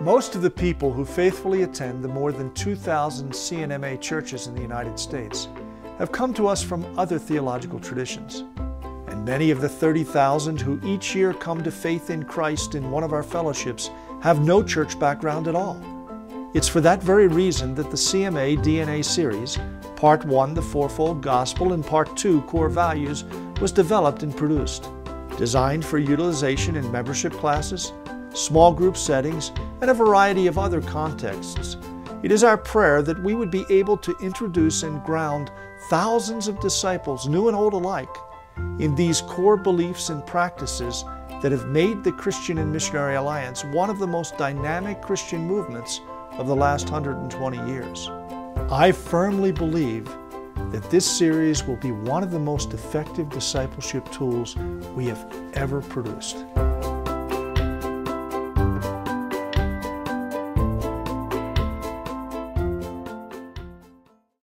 Most of the people who faithfully attend the more than 2,000 C&MA churches in the United States have come to us from other theological traditions. And many of the 30,000 who each year come to faith in Christ in one of our fellowships have no church background at all. It's for that very reason that the CMA DNA series, Part 1, The Fourfold Gospel, and Part 2, Core Values, was developed and produced. Designed for utilization in membership classes, small group settings, and a variety of other contexts. It is our prayer that we would be able to introduce and ground thousands of disciples, new and old alike, in these core beliefs and practices that have made the Christian and Missionary Alliance one of the most dynamic Christian movements of the last 120 years. I firmly believe that this series will be one of the most effective discipleship tools we have ever produced.